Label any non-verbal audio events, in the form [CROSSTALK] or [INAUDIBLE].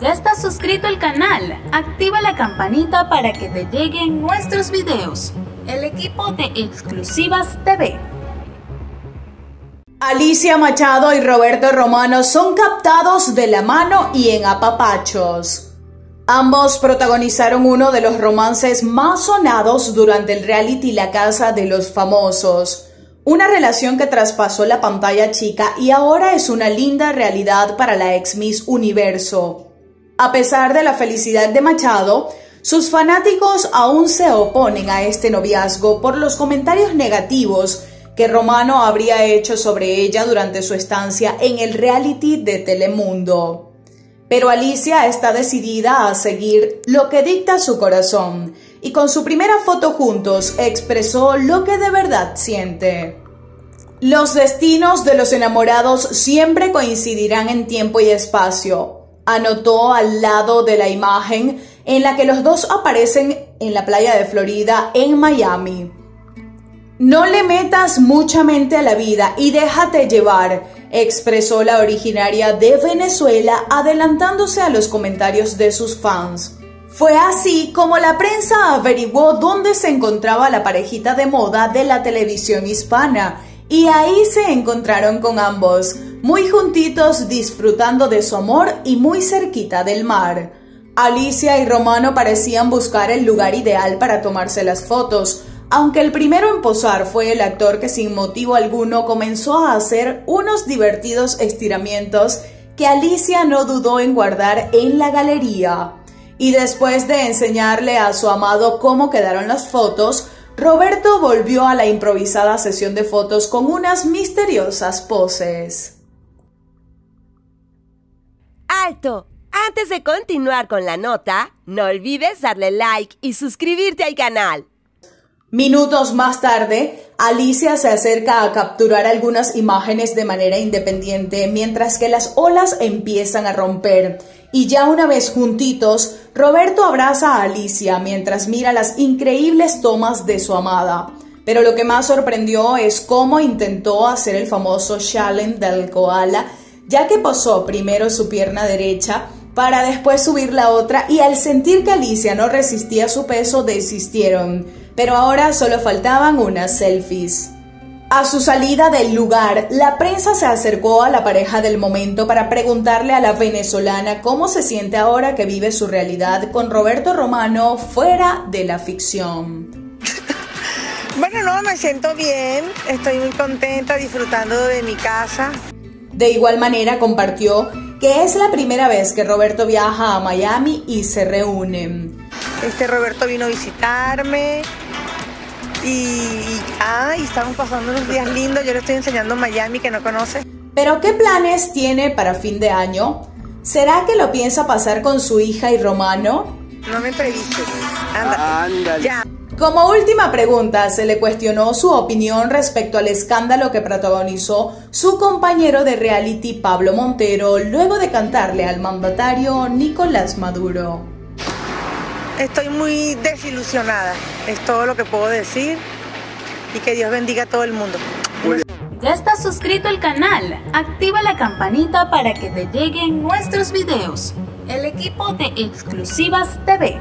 ¿Ya estás suscrito al canal? Activa la campanita para que te lleguen nuestros videos. El equipo de Exclusivas TV. Alicia Machado y Roberto Romano son captados de la mano y en apapachos. Ambos protagonizaron uno de los romances más sonados durante el reality La Casa de los Famosos. Una relación que traspasó la pantalla chica y ahora es una linda realidad para la ex Miss Universo. A pesar de la felicidad de Machado, sus fanáticos aún se oponen a este noviazgo por los comentarios negativos que Romano habría hecho sobre ella durante su estancia en el reality de Telemundo. Pero Alicia está decidida a seguir lo que dicta su corazón y con su primera foto juntos expresó lo que de verdad siente. Los destinos de los enamorados siempre coincidirán en tiempo y espacio, anotó al lado de la imagen en la que los dos aparecen en la playa de Florida en Miami. No le metas mucha mente a la vida y déjate llevar, expresó la originaria de Venezuela adelantándose a los comentarios de sus fans. Fue así como la prensa averiguó dónde se encontraba la parejita de moda de la televisión hispana y ahí se encontraron con ambos, muy juntitos disfrutando de su amor y muy cerquita del mar. Alicia y Romano parecían buscar el lugar ideal para tomarse las fotos, aunque el primero en posar fue el actor que sin motivo alguno comenzó a hacer unos divertidos estiramientos que Alicia no dudó en guardar en la galería. Y después de enseñarle a su amado cómo quedaron las fotos, Roberto volvió a la improvisada sesión de fotos con unas misteriosas poses. ¡Alto! Antes de continuar con la nota, no olvides darle like y suscribirte al canal. Minutos más tarde, Alicia se acerca a capturar algunas imágenes de manera independiente mientras que las olas empiezan a romper. Y ya una vez juntitos, Roberto abraza a Alicia mientras mira las increíbles tomas de su amada. Pero lo que más sorprendió es cómo intentó hacer el famoso challenge del koala ya que posó primero su pierna derecha para después subir la otra y al sentir que Alicia no resistía su peso desistieron, pero ahora solo faltaban unas selfies. A su salida del lugar, la prensa se acercó a la pareja del momento para preguntarle a la venezolana cómo se siente ahora que vive su realidad con Roberto Romano fuera de la ficción. [LAUGHS] Bueno, no, me siento bien, estoy muy contenta disfrutando de mi casa. De igual manera compartió que es la primera vez que Roberto viaja a Miami y se reúnen. Este Roberto vino a visitarme y, ah, estamos pasando unos días lindos. Yo le estoy enseñando Miami que no conoce. Pero ¿qué planes tiene para fin de año? ¿Será que lo piensa pasar con su hija y Romano? No me entrevistes. Ándale. Ya. Como última pregunta, se le cuestionó su opinión respecto al escándalo que protagonizó su compañero de reality Pablo Montero luego de cantarle al mandatario Nicolás Maduro. Estoy muy desilusionada, es todo lo que puedo decir y que Dios bendiga a todo el mundo. ¿Ya estás suscrito al canal? Activa la campanita para que te lleguen nuestros videos. El equipo de Exclusivas TV.